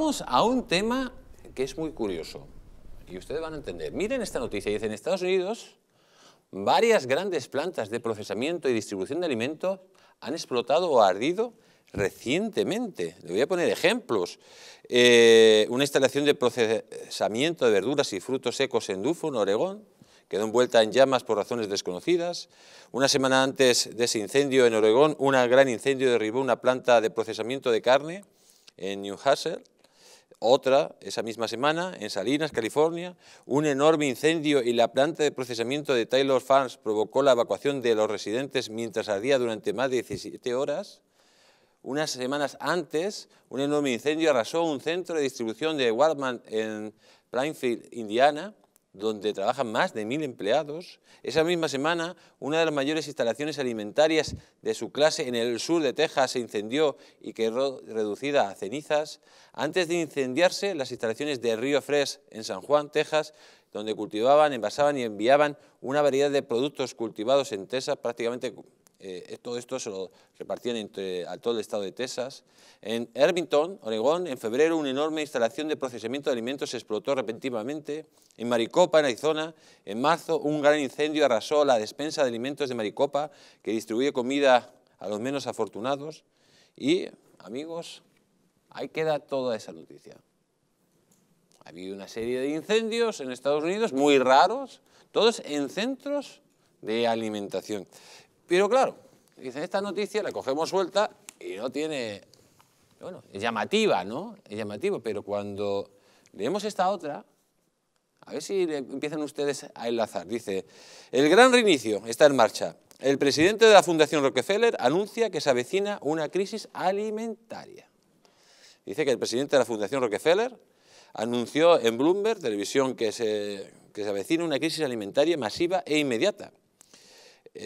Vamos a un tema que es muy curioso y ustedes van a entender. Miren esta noticia, dice en Estados Unidos varias grandes plantas de procesamiento y distribución de alimentos han explotado o ardido recientemente. Le voy a poner ejemplos. Eh, una instalación de procesamiento de verduras y frutos secos en Dufo, Oregón, quedó envuelta en llamas por razones desconocidas. Una semana antes de ese incendio en Oregón, un gran incendio derribó una planta de procesamiento de carne en New Hampshire. Otra, esa misma semana, en Salinas, California, un enorme incendio y la planta de procesamiento de Taylor Farms provocó la evacuación de los residentes mientras ardía durante más de 17 horas. Unas semanas antes, un enorme incendio arrasó un centro de distribución de Walmart en Plainfield, Indiana, donde trabajan más de mil empleados. Esa misma semana, una de las mayores instalaciones alimentarias de su clase en el sur de Texas se incendió y quedó reducida a cenizas. Antes de incendiarse, las instalaciones de Río Fresh en San Juan, Texas, donde cultivaban, envasaban y enviaban una variedad de productos cultivados en Texas, prácticamente eh, todo esto se lo repartían entre, a todo el estado de Texas. En Irvington, Oregón, en febrero una enorme instalación de procesamiento de alimentos explotó repentinamente. En Maricopa, en Arizona, en marzo un gran incendio arrasó la despensa de alimentos de Maricopa que distribuye comida a los menos afortunados. Y, amigos, ahí queda toda esa noticia. Ha habido una serie de incendios en Estados Unidos muy raros, todos en centros de alimentación. Pero claro, dicen, esta noticia la cogemos suelta y no tiene... Bueno, es llamativa, ¿no? Es llamativo, pero cuando leemos esta otra, a ver si empiezan ustedes a enlazar. Dice, el gran reinicio está en marcha. El presidente de la Fundación Rockefeller anuncia que se avecina una crisis alimentaria. Dice que el presidente de la Fundación Rockefeller anunció en Bloomberg Televisión que se, que se avecina una crisis alimentaria masiva e inmediata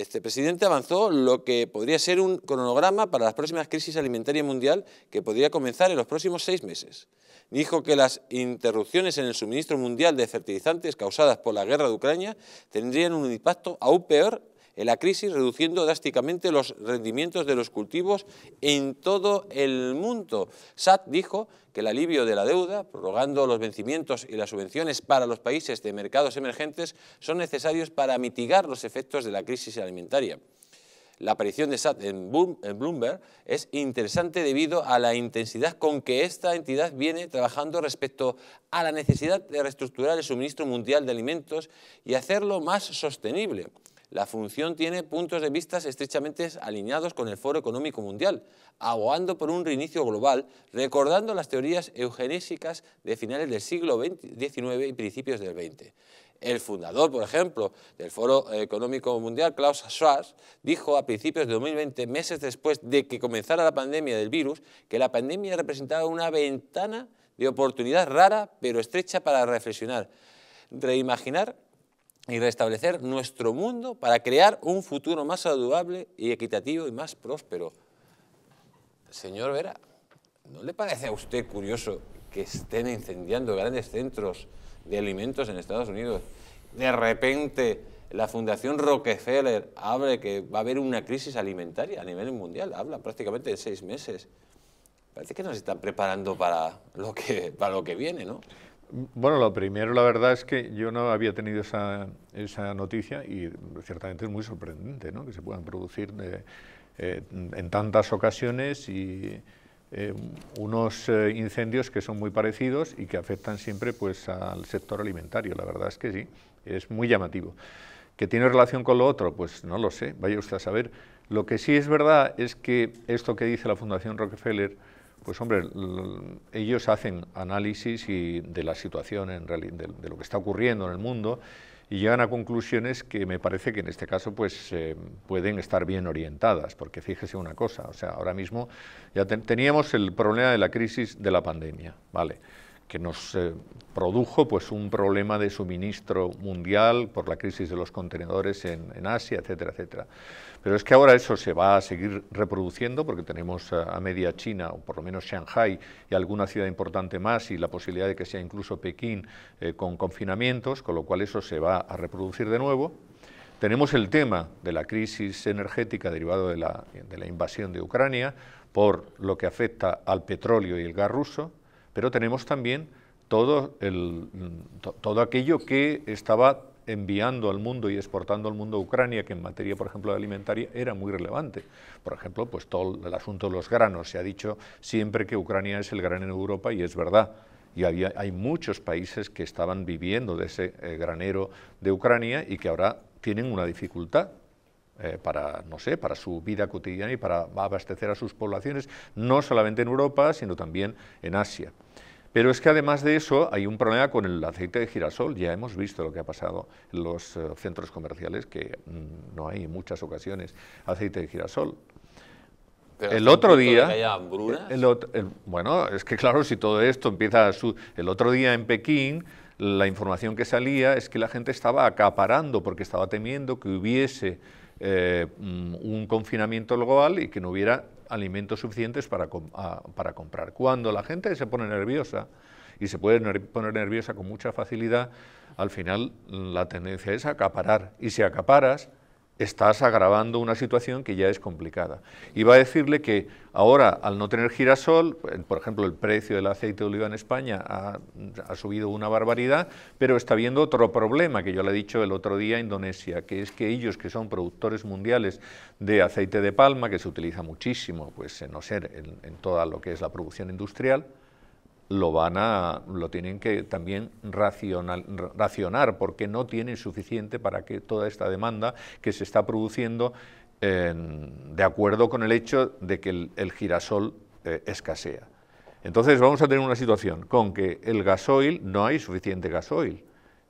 este presidente avanzó lo que podría ser un cronograma para las próximas crisis alimentarias mundial que podría comenzar en los próximos seis meses. Dijo que las interrupciones en el suministro mundial de fertilizantes causadas por la guerra de Ucrania tendrían un impacto aún peor en la crisis, reduciendo drásticamente los rendimientos de los cultivos en todo el mundo. SAT dijo que el alivio de la deuda, prorrogando los vencimientos y las subvenciones para los países de mercados emergentes, son necesarios para mitigar los efectos de la crisis alimentaria. La aparición de SAT en Bloomberg es interesante debido a la intensidad con que esta entidad viene trabajando respecto a la necesidad de reestructurar el suministro mundial de alimentos y hacerlo más sostenible. La función tiene puntos de vista estrechamente alineados con el Foro Económico Mundial, abogando por un reinicio global, recordando las teorías eugenésicas de finales del siglo XIX y principios del XX. El fundador, por ejemplo, del Foro Económico Mundial, Klaus Schwab, dijo a principios de 2020, meses después de que comenzara la pandemia del virus, que la pandemia representaba una ventana de oportunidad rara pero estrecha para reflexionar, reimaginar y restablecer nuestro mundo para crear un futuro más saludable y equitativo y más próspero. Señor Vera, ¿no le parece a usted curioso que estén incendiando grandes centros de alimentos en Estados Unidos? De repente la Fundación Rockefeller habla que va a haber una crisis alimentaria a nivel mundial, habla prácticamente de seis meses. Parece que nos están preparando para lo que, para lo que viene, ¿no? Bueno, lo primero, la verdad es que yo no había tenido esa, esa noticia y ciertamente es muy sorprendente ¿no? que se puedan producir eh, en tantas ocasiones y eh, unos eh, incendios que son muy parecidos y que afectan siempre pues, al sector alimentario. La verdad es que sí, es muy llamativo. ¿Que tiene relación con lo otro? Pues no lo sé, vaya usted a saber. Lo que sí es verdad es que esto que dice la Fundación Rockefeller, pues hombre, ellos hacen análisis de la situación, en de, de, lo que está ocurriendo en el mundo y llegan a conclusiones que me parece que en este caso pues eh, pueden estar bien orientadas, porque fíjese una cosa, o sea, ahora mismo ya teníamos el problema de la crisis de la pandemia, ¿vale? Que nos eh, produjo pues, un problema de suministro mundial por la crisis de los contenedores en, Asia, etcétera, etcétera. Pero es que ahora eso se va a seguir reproduciendo porque tenemos a, media China, o por lo menos Shanghai y alguna ciudad importante más, y la posibilidad de que sea incluso Pekín eh, con confinamientos, con lo cual eso se va a reproducir de nuevo. Tenemos el tema de la crisis energética derivado de la, de la invasión de Ucrania por lo que afecta al petróleo y el gas ruso, pero tenemos también todo, todo aquello que estaba enviando al mundo y exportando al mundo a Ucrania, que en materia, por ejemplo, alimentaria era muy relevante. Por ejemplo, pues todo el asunto de los granos. Se ha dicho siempre que Ucrania es el granero de Europa y es verdad. Y había, hay muchos países que estaban viviendo de ese eh, granero de Ucrania y que ahora tienen una dificultad eh, para, no sé, para su vida cotidiana y para abastecer a sus poblaciones, no solamente en Europa, sino también en Asia. Pero es que además de eso hay un problema con el aceite de girasol. Ya hemos visto lo que ha pasado en los eh, centros comerciales, que mm, no hay en muchas ocasiones aceite de girasol. el otro día, bueno, es que claro, si todo esto empieza, su, el otro día en Pekín, la información que salía es que la gente estaba acaparando porque estaba temiendo que hubiese eh, mm, un confinamiento global y que no hubiera alimentos suficientes para, para comprar. Cuando la gente se pone nerviosa, y se puede poner nerviosa con mucha facilidad, al final la tendencia es acaparar. Y si acaparas, estás agravando una situación que ya es complicada. Iba a decirle que ahora, al no tener girasol, por ejemplo, el precio del aceite de oliva en España ha, subido una barbaridad, pero está habiendo otro problema que yo le he dicho el otro día a Indonesia, que es que ellos, que son productores mundiales de aceite de palma, que se utiliza muchísimo, pues en no ser en, en toda lo que es la producción industrial, lo van a, lo tienen que también racionar porque no tienen suficiente para que toda esta demanda que se está produciendo de acuerdo con el hecho de que el, girasol eh, escasea. Entonces vamos a tener una situación con que el gasoil no hay suficiente gasoil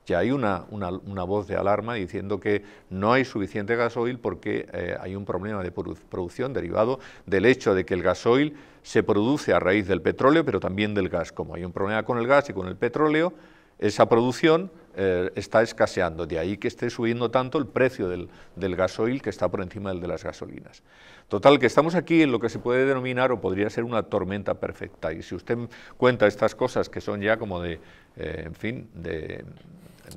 ya hay una, una, voz de alarma diciendo que no hay suficiente gasoil porque eh, hay un problema de producción derivado del hecho de que el gasoil se produce a raíz del petróleo, pero también del gas. Como hay un problema con el gas y con el petróleo, esa producción eh, está escaseando, de ahí que esté subiendo tanto el precio del, del, gasoil que está por encima del de las gasolinas. Total, que estamos aquí en lo que se puede denominar o podría ser una tormenta perfecta, y si usted cuenta estas cosas que son ya como de, eh, en fin, de,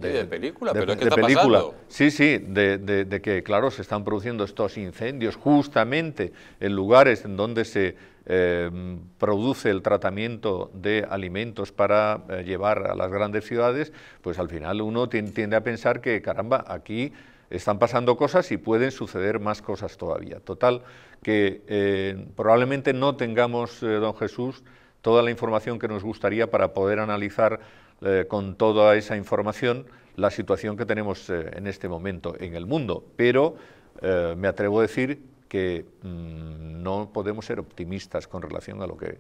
de, película, pero ¿qué está película. Sí, sí, de, que, claro, se están produciendo estos incendios justamente en lugares en donde se eh, produce el tratamiento de alimentos para eh, llevar a las grandes ciudades, pues al final uno tiende a pensar que, caramba, aquí están pasando cosas y pueden suceder más cosas todavía. Total, que eh, probablemente no tengamos, don Jesús, toda la información que nos gustaría para poder analizar eh, con toda esa información la situación que tenemos eh, en este momento en el mundo, pero eh, me atrevo a decir que mm, no podemos ser optimistas con relación a lo que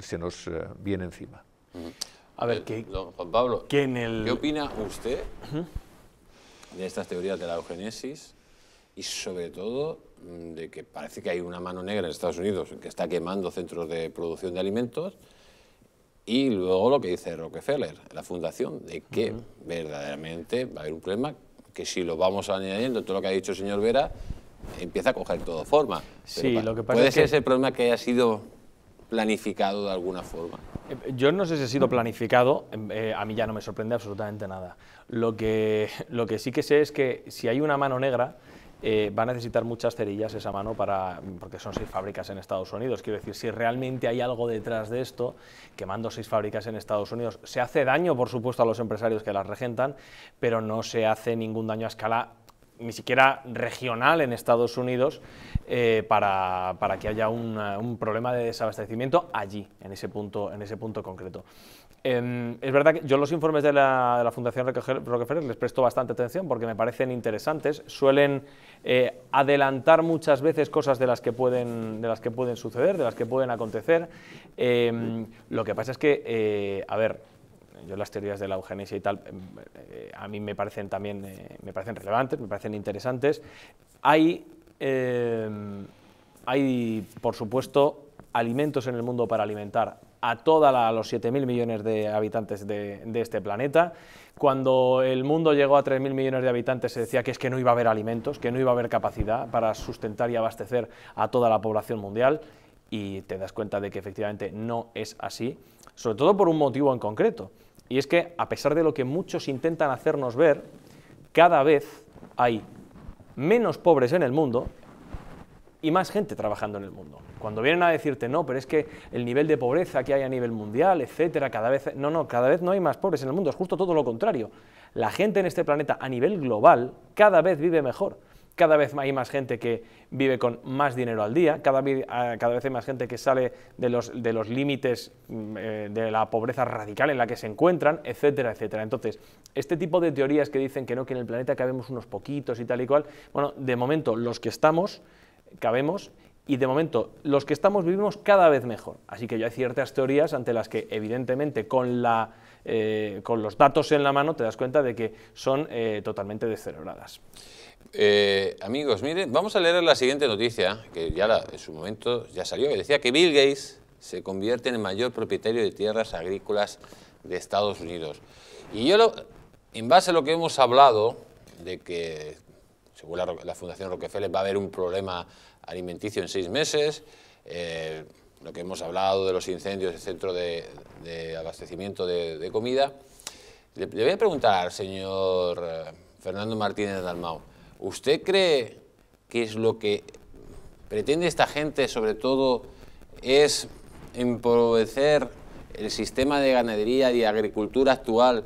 se nos viene encima. A ver, ¿qué, Juan Pablo, ¿qué opina usted de estas teorías de la eugenesis y sobre todo mm, de que parece que hay una mano negra en Estados Unidos que está quemando centros de producción de alimentos y luego lo que dice Rockefeller, la fundación, de que verdaderamente va a haber un problema que si lo vamos añadiendo, todo lo que ha dicho el señor Vera, empieza a coger todo forma. sí, lo que pasa ¿Puede es ser ese problema que haya sido planificado de alguna forma? Eh, yo no sé si ha sido planificado, em, eh, a mí ya no me sorprende absolutamente nada. Lo que, lo que sí que sé es que si hay una mano negra, eh, va a necesitar muchas cerillas esa mano para, porque son seis fábricas en Estados Unidos. Quiero decir, si realmente hay algo detrás de esto, quemando seis fábricas en Estados Unidos, se hace daño, por supuesto, a los empresarios que las regentan, pero no se hace ningún daño a escala ni siquiera regional en Estados Unidos eh, para, para, que haya un problema de desabastecimiento allí, en ese punto, en ese punto concreto. Em, es verdad que yo los informes de la, de la, Fundación Rockefeller les presto bastante atención porque me parecen interesantes. Suelen eh, adelantar muchas veces cosas de las, que pueden, de las que pueden suceder, de las que pueden acontecer. Em, lo que pasa es que, eh, a ver, yo las teorías de la eugenesia y tal, em, eh, a mí me parecen también me parecen relevantes, me parecen interesantes. Hay, hay, por supuesto, alimentos en el mundo para alimentar a todos los 7.000 millones de habitantes de, este planeta. Cuando el mundo llegó a 3.000 millones de habitantes se decía que es que no iba a haber alimentos, que no iba a haber capacidad para sustentar y abastecer a toda la población mundial y te das cuenta de que efectivamente no es así, sobre todo por un motivo en concreto. Y es que a pesar de lo que muchos intentan hacernos ver, cada vez hay menos pobres en el mundo y más gente trabajando en el mundo. Cuando vienen a decirte, no, pero es que el nivel de pobreza que hay a nivel mundial, etcétera, cada vez, no, no, cada vez no hay más pobres en el mundo, es justo todo lo contrario. La gente en este planeta a nivel global cada vez vive mejor. Cada vez hay más gente que vive con más dinero al día, cada, ah, vez hay más gente que sale de los, límites mm, eh, de la pobreza radical en la que se encuentran, etcétera, etcétera. Entonces, este tipo de teorías que dicen que no, que en el planeta cabemos unos poquitos y tal y cual, bueno, de momento los que estamos cabemos y de momento los que estamos vivimos cada vez mejor. Así que ya hay ciertas teorías ante las que evidentemente con, eh, los datos en la mano te das cuenta de que son eh, totalmente descerebradas. Eh, amigos, miren, vamos a leer la siguiente noticia, que ya en su momento ya salió, que decía que Bill Gates se convierte en el mayor propietario de tierras agrícolas de Estados Unidos. Y yo, en base a lo que hemos hablado, de que según la, Fundación Rockefeller, va a haber un problema alimenticio en seis meses. Eh, lo que hemos hablado de los incendios del centro de, abastecimiento de, comida. Le, voy a preguntar al señor eh, Fernando Martínez Dalmau, ¿usted cree que es lo que pretende esta gente, sobre todo, es empobrecer el sistema de ganadería y agricultura actual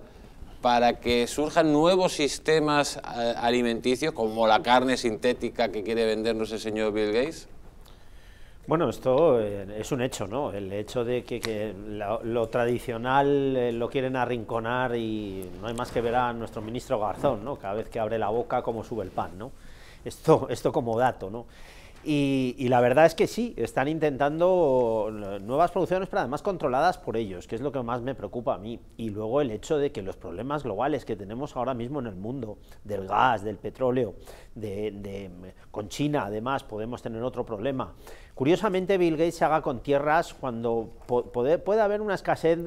para que surjan nuevos sistemas eh, alimenticios como la carne sintética que quiere vendernos el señor Bill Gates? Bueno, esto eh, es un hecho, ¿no? El hecho de que, lo, tradicional eh, lo quieren arrinconar y no hay más que ver a nuestro ministro Garzón, ¿no? Cada vez que abre la boca, cómo sube el pan, ¿no? Esto, esto como dato, ¿no? Y, la verdad es que sí, están intentando nuevas producciones, pero además controladas por ellos, que es lo que más me preocupa a mí. Y luego el hecho de que los problemas globales que tenemos ahora mismo en el mundo, del gas, del petróleo, de, con China además podemos tener otro problema, Curiosamente, Bill Gates se haga con tierras cuando puede, haber una escasez,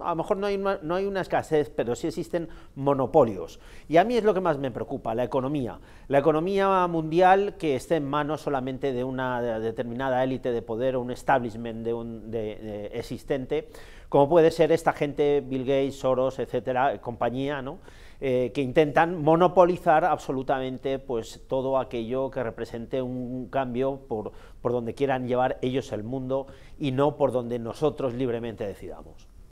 a lo mejor no hay una, no hay una escasez, pero sí existen monopolios. Y a mí es lo que más me preocupa, la economía. La economía mundial que esté en manos solamente de una determinada élite de poder o un establishment de un, existente, como puede ser esta gente, Bill Gates, Soros, etcétera, compañía, ¿no? Eh, que intentan monopolizar absolutamente pues, todo aquello que represente un cambio por, por donde quieran llevar ellos el mundo y no por donde nosotros libremente decidamos.